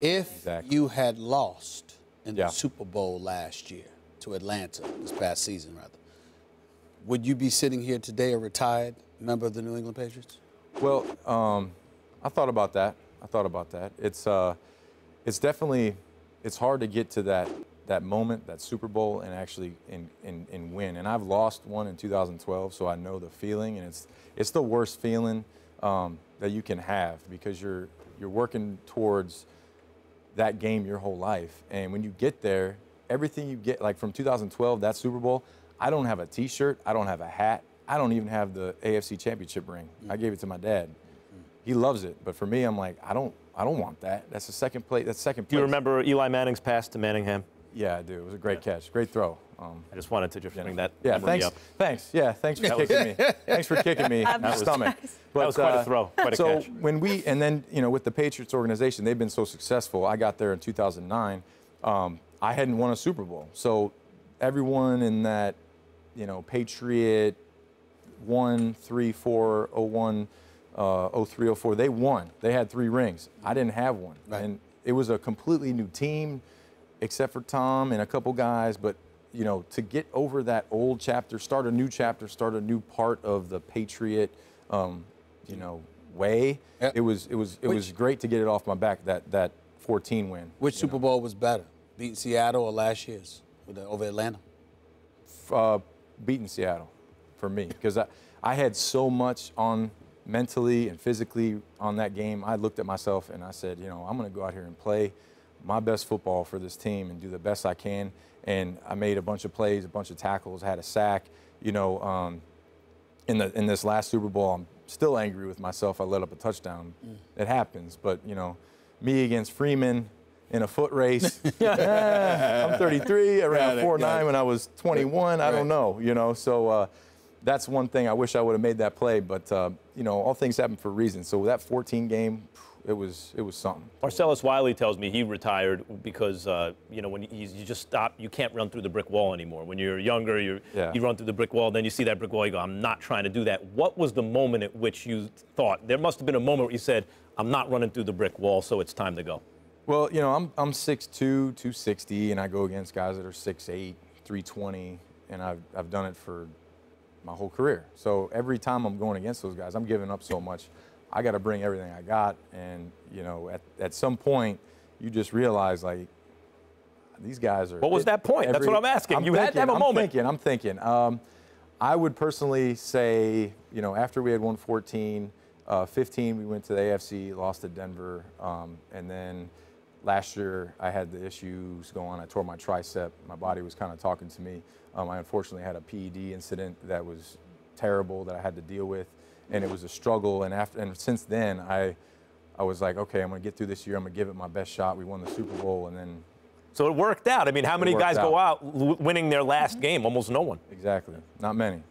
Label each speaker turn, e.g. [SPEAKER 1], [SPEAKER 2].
[SPEAKER 1] If
[SPEAKER 2] Exactly.
[SPEAKER 1] you had lost in
[SPEAKER 2] Yeah.
[SPEAKER 1] the Super Bowl last year to Atlanta, this past season rather, would you be sitting here today a retired member of the New England Patriots?
[SPEAKER 2] Well, um, I thought about that. I thought about that. It's uh, it's definitely it's hard to get to that that moment, that Super Bowl, and actually and, and, and win. And I've lost one in 2012, so I know the feeling, and it's it's the worst feeling um, that you can have because you're you're working towards that game your whole life, and when you get there, everything you get, like from 2012, that Super Bowl, I don't have a T-shirt, I don't have a hat, I don't even have the AFC Championship ring. I gave it to my dad. He loves it, but for me, I'm like, I don't, I don't want that. That's the second place. That's second place.
[SPEAKER 3] Do you remember Eli Manning's pass to Manningham?
[SPEAKER 2] Yeah, I do. It was a great catch, great throw. Um,
[SPEAKER 3] I just wanted to just bring that
[SPEAKER 2] yeah, thanks.
[SPEAKER 3] up.
[SPEAKER 2] Thanks. Yeah, thanks for kicking me. Thanks for kicking me in the
[SPEAKER 3] was-
[SPEAKER 2] stomach.
[SPEAKER 3] That was quite a throw, quite a
[SPEAKER 2] so
[SPEAKER 3] catch.
[SPEAKER 2] when we and then you know with the Patriots organization, they've been so successful. I got there in 2009. Um, I hadn't won a Super Bowl, so everyone in that you know Patriot one, three, four, oh one, uh, oh three, oh four, they won. They had three rings. I didn't have one,
[SPEAKER 1] Right.
[SPEAKER 2] and it was a completely new team, except for Tom and a couple guys. But you know, to get over that old chapter, start a new chapter, start a new part of the Patriot, um, you know, way. It was it was it was great to get it off my back. That that 14 win.
[SPEAKER 1] Which Super
[SPEAKER 2] know.
[SPEAKER 1] Bowl was better, beating Seattle or last year's over Atlanta?
[SPEAKER 2] uh, beating Seattle for me because I, I had so much on mentally and physically on that game. I looked at myself and I said, you know, I'm going to go out here and play my best football for this team and do the best I can. And I made a bunch of plays, a bunch of tackles, had a sack. You know, um, in the in this last Super Bowl, I'm still angry with myself. I let up a touchdown. It happens, but you know, me against Freeman in a foot race. I'm 33. I ran
[SPEAKER 1] Got
[SPEAKER 2] a
[SPEAKER 1] it,
[SPEAKER 2] 4
[SPEAKER 1] got
[SPEAKER 2] 9
[SPEAKER 1] it.
[SPEAKER 2] when I was 21. I don't know, you know. So uh, that's one thing I wish I would have made that play, but uh, you know, all things happen for a reason. So that 14 game, it was it was something.
[SPEAKER 3] Marcellus Wiley tells me he retired because uh, you know when you, you just stop, you can't run through the brick wall anymore. When you're younger, you
[SPEAKER 2] Yeah.
[SPEAKER 3] you run through the brick wall, then you see that brick wall, you go, I'm not trying to do that. What was the moment at which you thought there must have been a moment where you said, I'm not running through the brick wall, so it's time to go?
[SPEAKER 2] Well, you know, I'm I'm 6'2", 260, and I go against guys that are 6'8", 320, and I've I've done it for my whole career. So every time I'm going against those guys, I'm giving up so much. I got to bring everything I got, and you know, at at some point, you just realize like these guys are.
[SPEAKER 3] What was that point? That's what I'm asking. You had to have a
[SPEAKER 2] I'm
[SPEAKER 3] moment.
[SPEAKER 2] Thinking, I'm thinking. Um, I would personally say, you know, after we had won 14, uh, 15, we went to the AFC, lost to Denver, um, and then last year I had the issues going on. I tore my tricep. My body was kind of talking to me. Um, I unfortunately had a PED incident that was terrible that I had to deal with, and it was a struggle. And after, and since then, I, I was like, okay, I'm gonna get through this year. I'm gonna give it my best shot. We won the Super Bowl, and then
[SPEAKER 3] So it worked out. I mean, how many guys go
[SPEAKER 2] out.
[SPEAKER 3] out winning their last game? Almost no one.
[SPEAKER 2] exactly, not many.